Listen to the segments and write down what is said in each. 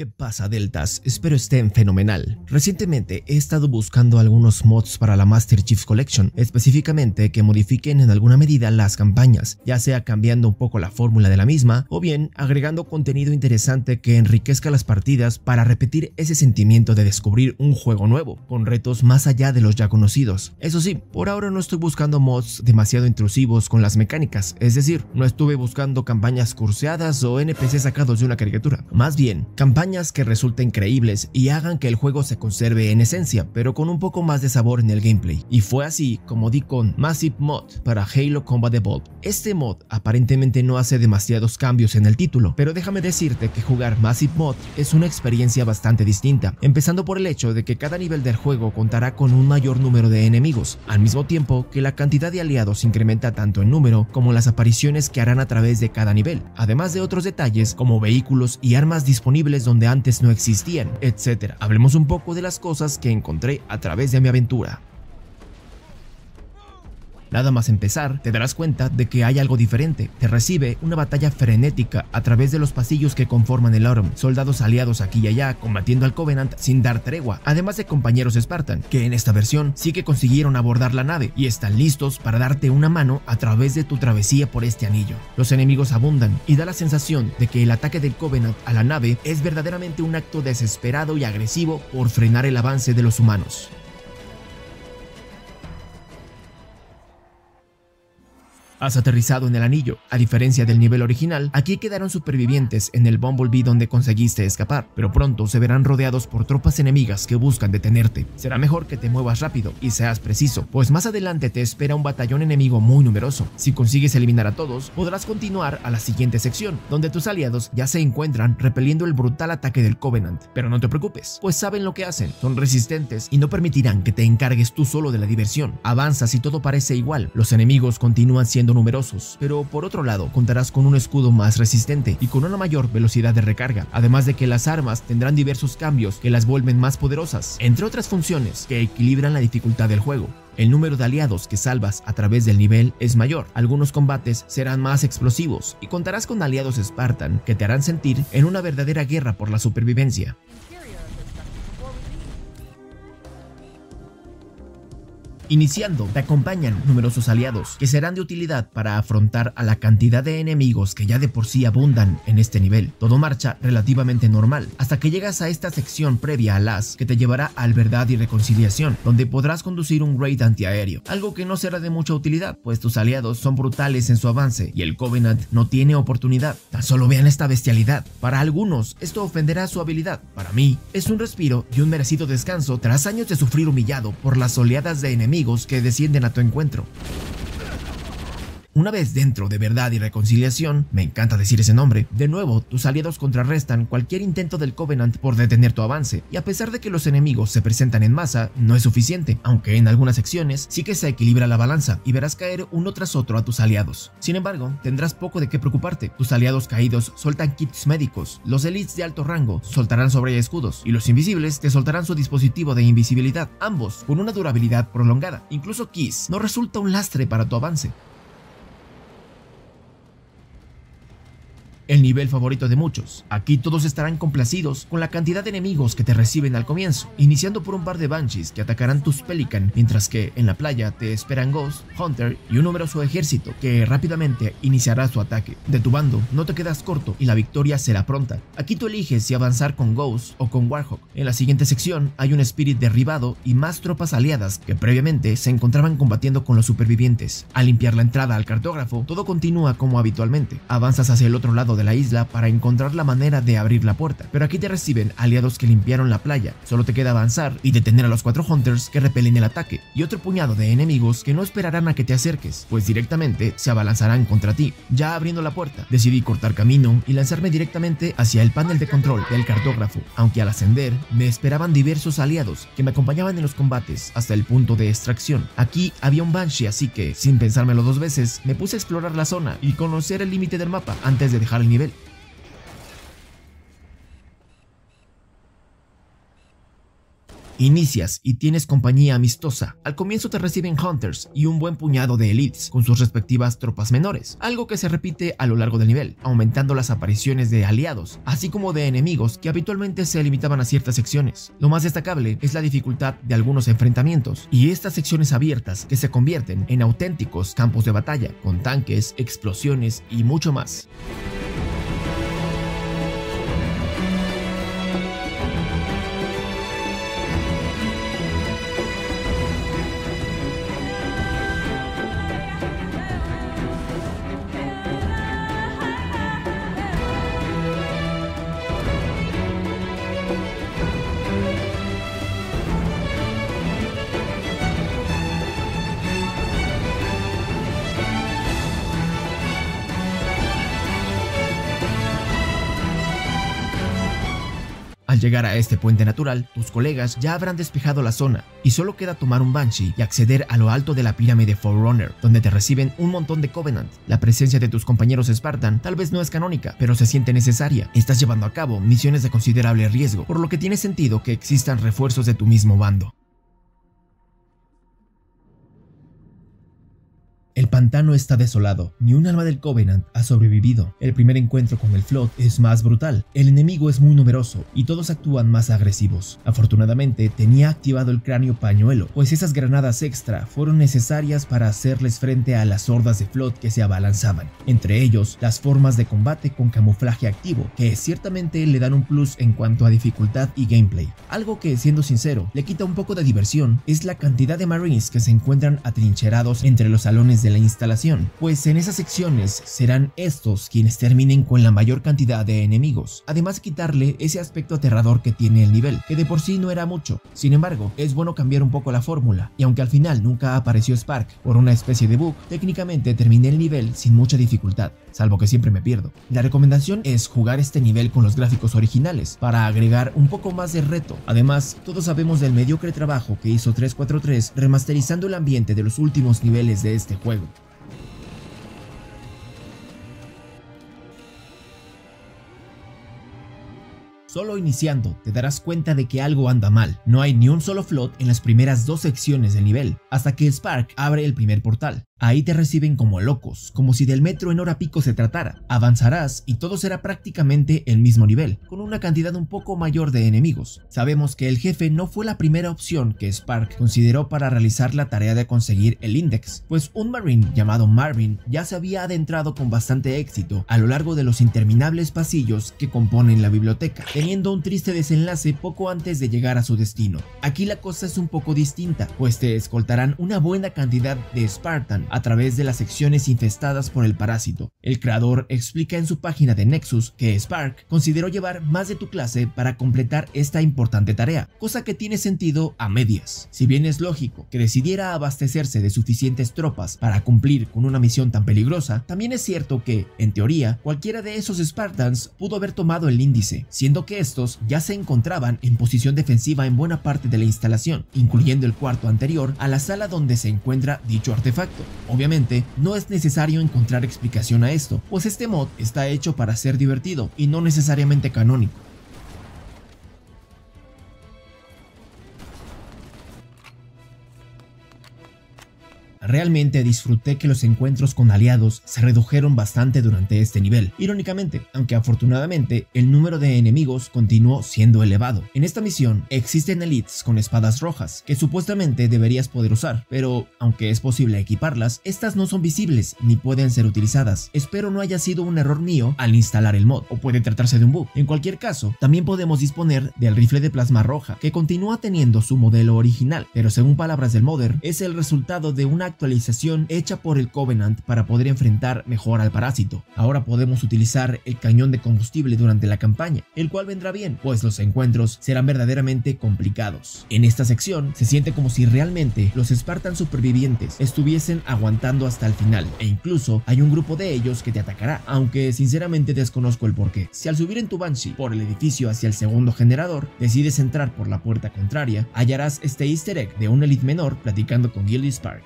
¿Qué pasa Deltas? Espero estén fenomenal. Recientemente he estado buscando algunos mods para la Master Chief Collection, específicamente que modifiquen en alguna medida las campañas, ya sea cambiando un poco la fórmula de la misma o bien agregando contenido interesante que enriquezca las partidas para repetir ese sentimiento de descubrir un juego nuevo, con retos más allá de los ya conocidos. Eso sí, por ahora no estoy buscando mods demasiado intrusivos con las mecánicas, es decir, no estuve buscando campañas curseadas o NPC sacados de una caricatura, más bien campañas que resulten creíbles y hagan que el juego se conserve en esencia, pero con un poco más de sabor en el gameplay. Y fue así como di con Massive Mod para Halo Combat Evolved. Este mod aparentemente no hace demasiados cambios en el título, pero déjame decirte que jugar Massive Mod es una experiencia bastante distinta, empezando por el hecho de que cada nivel del juego contará con un mayor número de enemigos, al mismo tiempo que la cantidad de aliados incrementa tanto en número como las apariciones que harán a través de cada nivel, además de otros detalles como vehículos y armas disponibles donde antes no existían, etc. Hablemos un poco de las cosas que encontré a través de mi aventura. Nada más empezar, te darás cuenta de que hay algo diferente. Te recibe una batalla frenética a través de los pasillos que conforman el Aurum, soldados aliados aquí y allá combatiendo al Covenant sin dar tregua, además de compañeros Spartan, que en esta versión sí que consiguieron abordar la nave y están listos para darte una mano a través de tu travesía por este anillo. Los enemigos abundan y da la sensación de que el ataque del Covenant a la nave es verdaderamente un acto desesperado y agresivo por frenar el avance de los humanos. Has aterrizado en el anillo. A diferencia del nivel original, aquí quedaron supervivientes en el Bumblebee donde conseguiste escapar, pero pronto se verán rodeados por tropas enemigas que buscan detenerte. Será mejor que te muevas rápido y seas preciso, pues más adelante te espera un batallón enemigo muy numeroso. Si consigues eliminar a todos, podrás continuar a la siguiente sección, donde tus aliados ya se encuentran repeliendo el brutal ataque del Covenant. Pero no te preocupes, pues saben lo que hacen, son resistentes y no permitirán que te encargues tú solo de la diversión. Avanzas y todo parece igual, los enemigos continúan siendo numerosos, pero por otro lado contarás con un escudo más resistente y con una mayor velocidad de recarga, además de que las armas tendrán diversos cambios que las vuelven más poderosas, entre otras funciones que equilibran la dificultad del juego. El número de aliados que salvas a través del nivel es mayor, algunos combates serán más explosivos y contarás con aliados Spartan que te harán sentir en una verdadera guerra por la supervivencia. Iniciando, te acompañan numerosos aliados que serán de utilidad para afrontar a la cantidad de enemigos que ya de por sí abundan en este nivel. Todo marcha relativamente normal, hasta que llegas a esta sección previa a las que te llevará al Verdad y Reconciliación, donde podrás conducir un raid antiaéreo, algo que no será de mucha utilidad, pues tus aliados son brutales en su avance y el Covenant no tiene oportunidad. Tan solo vean esta bestialidad. Para algunos, esto ofenderá su habilidad. Para mí, es un respiro y un merecido descanso tras años de sufrir humillado por las oleadas de enemigos que descienden a tu encuentro. Una vez dentro de verdad y reconciliación, me encanta decir ese nombre, de nuevo tus aliados contrarrestan cualquier intento del Covenant por detener tu avance, y a pesar de que los enemigos se presentan en masa, no es suficiente, aunque en algunas secciones sí que se equilibra la balanza y verás caer uno tras otro a tus aliados. Sin embargo, tendrás poco de qué preocuparte, tus aliados caídos soltan kits médicos, los elites de alto rango soltarán sobre escudos, y los invisibles te soltarán su dispositivo de invisibilidad, ambos con una durabilidad prolongada. Incluso Kiss no resulta un lastre para tu avance. in nivel favorito de muchos. Aquí todos estarán complacidos con la cantidad de enemigos que te reciben al comienzo, iniciando por un par de Banshees que atacarán tus Pelican, mientras que en la playa te esperan Ghost, Hunter y un numeroso ejército que rápidamente iniciará su ataque. De tu bando no te quedas corto y la victoria será pronta. Aquí tú eliges si avanzar con Ghost o con Warhawk. En la siguiente sección hay un Spirit derribado y más tropas aliadas que previamente se encontraban combatiendo con los supervivientes. Al limpiar la entrada al cartógrafo, todo continúa como habitualmente. Avanzas hacia el otro lado de la isla para encontrar la manera de abrir la puerta, pero aquí te reciben aliados que limpiaron la playa, solo te queda avanzar y detener a los cuatro hunters que repelen el ataque, y otro puñado de enemigos que no esperarán a que te acerques, pues directamente se abalanzarán contra ti. Ya abriendo la puerta, decidí cortar camino y lanzarme directamente hacia el panel de control del cartógrafo, aunque al ascender me esperaban diversos aliados que me acompañaban en los combates hasta el punto de extracción. Aquí había un Banshee, así que, sin pensármelo dos veces, me puse a explorar la zona y conocer el límite del mapa antes de dejar el nivel. Inicias y tienes compañía amistosa. Al comienzo te reciben Hunters y un buen puñado de Elites con sus respectivas tropas menores, algo que se repite a lo largo del nivel, aumentando las apariciones de aliados, así como de enemigos que habitualmente se limitaban a ciertas secciones. Lo más destacable es la dificultad de algunos enfrentamientos y estas secciones abiertas que se convierten en auténticos campos de batalla, con tanques, explosiones y mucho más. Llegar a este puente natural, tus colegas ya habrán despejado la zona y solo queda tomar un Banshee y acceder a lo alto de la pirámide Forerunner, donde te reciben un montón de Covenant. La presencia de tus compañeros Spartan tal vez no es canónica, pero se siente necesaria. Estás llevando a cabo misiones de considerable riesgo, por lo que tiene sentido que existan refuerzos de tu mismo bando. El pantano está desolado, ni un alma del Covenant ha sobrevivido. El primer encuentro con el Flood es más brutal, el enemigo es muy numeroso y todos actúan más agresivos. Afortunadamente tenía activado el cráneo pañuelo, pues esas granadas extra fueron necesarias para hacerles frente a las hordas de Flood que se abalanzaban. Entre ellos, las formas de combate con camuflaje activo, que ciertamente le dan un plus en cuanto a dificultad y gameplay. Algo que, siendo sincero, le quita un poco de diversión es la cantidad de Marines que se encuentran atrincherados entre los salones de la instalación, pues en esas secciones serán estos quienes terminen con la mayor cantidad de enemigos, además de quitarle ese aspecto aterrador que tiene el nivel, que de por sí no era mucho. Sin embargo, es bueno cambiar un poco la fórmula, y aunque al final nunca apareció Spark por una especie de bug, técnicamente terminé el nivel sin mucha dificultad, salvo que siempre me pierdo. La recomendación es jugar este nivel con los gráficos originales, para agregar un poco más de reto. Además, todos sabemos del mediocre trabajo que hizo 343 remasterizando el ambiente de los últimos niveles de este juego. Solo iniciando te darás cuenta de que algo anda mal. No hay ni un solo float en las primeras dos secciones del nivel, hasta que Spark abre el primer portal. Ahí te reciben como locos, como si del metro en hora pico se tratara. Avanzarás y todo será prácticamente el mismo nivel, con una cantidad un poco mayor de enemigos. Sabemos que el jefe no fue la primera opción que Spark consideró para realizar la tarea de conseguir el Index, pues un Marine llamado Marvin ya se había adentrado con bastante éxito a lo largo de los interminables pasillos que componen la biblioteca, teniendo un triste desenlace poco antes de llegar a su destino. Aquí la cosa es un poco distinta, pues te escoltarán una buena cantidad de Spartan a través de las secciones infestadas por el parásito. El creador explica en su página de Nexus que Spark consideró llevar más de tu clase para completar esta importante tarea, cosa que tiene sentido a medias. Si bien es lógico que decidiera abastecerse de suficientes tropas para cumplir con una misión tan peligrosa, también es cierto que, en teoría, cualquiera de esos Spartans pudo haber tomado el índice, siendo que estos ya se encontraban en posición defensiva en buena parte de la instalación, incluyendo el cuarto anterior a la sala donde se encuentra dicho artefacto. Obviamente, no es necesario encontrar explicación a esto, pues este mod está hecho para ser divertido y no necesariamente canónico. Realmente disfruté que los encuentros con aliados se redujeron bastante durante este nivel, irónicamente, aunque afortunadamente el número de enemigos continuó siendo elevado. En esta misión existen elites con espadas rojas, que supuestamente deberías poder usar, pero aunque es posible equiparlas, estas no son visibles ni pueden ser utilizadas. Espero no haya sido un error mío al instalar el mod, o puede tratarse de un bug. En cualquier caso, también podemos disponer del rifle de plasma roja, que continúa teniendo su modelo original, pero según palabras del modder, es el resultado de una actualización hecha por el Covenant para poder enfrentar mejor al parásito. Ahora podemos utilizar el cañón de combustible durante la campaña, el cual vendrá bien, pues los encuentros serán verdaderamente complicados. En esta sección se siente como si realmente los Spartan supervivientes estuviesen aguantando hasta el final, e incluso hay un grupo de ellos que te atacará, aunque sinceramente desconozco el porqué. Si al subir en tu Banshee por el edificio hacia el segundo generador decides entrar por la puerta contraria, hallarás este easter egg de un elite menor platicando con Gildy Spark.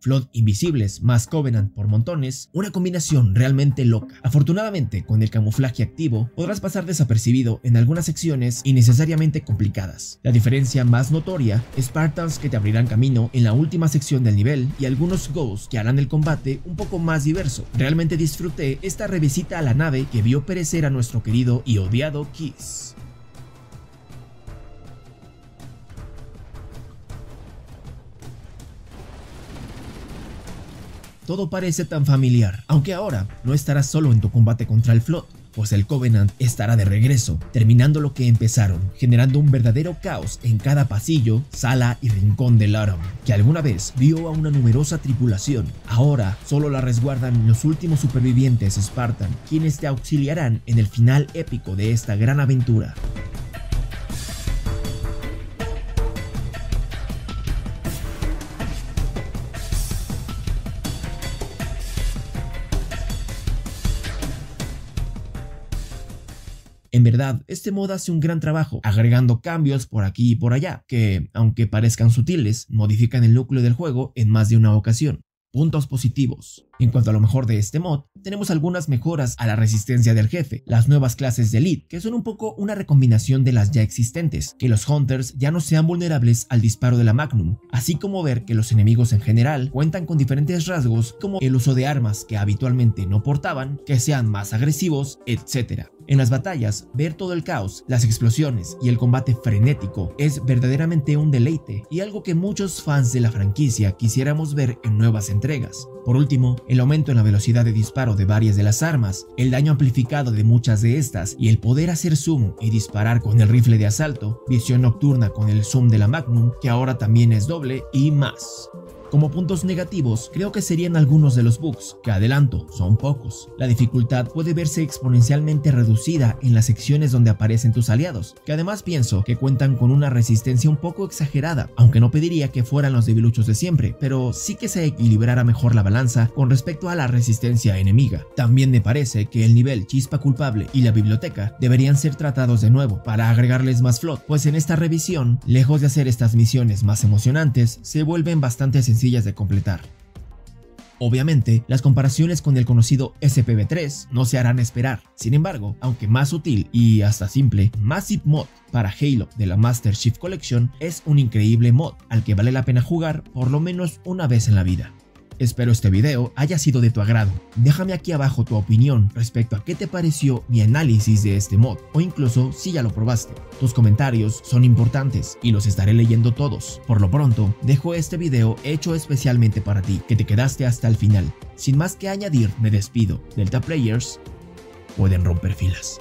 Flood invisibles más Covenant por montones, una combinación realmente loca. Afortunadamente, con el camuflaje activo, podrás pasar desapercibido en algunas secciones innecesariamente complicadas. La diferencia más notoria, Spartans que te abrirán camino en la última sección del nivel y algunos Ghosts que harán el combate un poco más diverso. Realmente disfruté esta revisita a la nave que vio perecer a nuestro querido y odiado Kiss. Todo parece tan familiar, aunque ahora no estarás solo en tu combate contra el Flood, pues el Covenant estará de regreso, terminando lo que empezaron, generando un verdadero caos en cada pasillo, sala y rincón del Aram, que alguna vez vio a una numerosa tripulación. Ahora solo la resguardan los últimos supervivientes Spartan, quienes te auxiliarán en el final épico de esta gran aventura. En verdad, este mod hace un gran trabajo, agregando cambios por aquí y por allá, que, aunque parezcan sutiles, modifican el núcleo del juego en más de una ocasión. Puntos positivos. En cuanto a lo mejor de este mod, tenemos algunas mejoras a la resistencia del jefe, las nuevas clases de Elite, que son un poco una recombinación de las ya existentes, que los Hunters ya no sean vulnerables al disparo de la Magnum, así como ver que los enemigos en general cuentan con diferentes rasgos como el uso de armas que habitualmente no portaban, que sean más agresivos, etc. En las batallas, ver todo el caos, las explosiones y el combate frenético es verdaderamente un deleite y algo que muchos fans de la franquicia quisiéramos ver en nuevas entregas. Por último, el aumento en la velocidad de disparo de varias de las armas, el daño amplificado de muchas de estas y el poder hacer zoom y disparar con el rifle de asalto, visión nocturna con el zoom de la Magnum, que ahora también es doble, y más. Como puntos negativos, creo que serían algunos de los bugs, que adelanto, son pocos. La dificultad puede verse exponencialmente reducida en las secciones donde aparecen tus aliados, que además pienso que cuentan con una resistencia un poco exagerada, aunque no pediría que fueran los debiluchos de siempre, pero sí que se equilibrara mejor la balanza con respecto a la resistencia enemiga. También me parece que el nivel chispa culpable y la biblioteca deberían ser tratados de nuevo para agregarles más flot, pues en esta revisión, lejos de hacer estas misiones más emocionantes, se vuelven bastante sencillas de completar. Obviamente, las comparaciones con el conocido SPV3 no se harán esperar. Sin embargo, aunque más útil y hasta simple, Massive Mod para Halo de la Master Chief Collection es un increíble mod al que vale la pena jugar por lo menos una vez en la vida. Espero este video haya sido de tu agrado. Déjame aquí abajo tu opinión respecto a qué te pareció mi análisis de este mod o incluso si ya lo probaste. Tus comentarios son importantes y los estaré leyendo todos. Por lo pronto, dejo este video hecho especialmente para ti, que te quedaste hasta el final. Sin más que añadir, me despido. Delta Players pueden romper filas.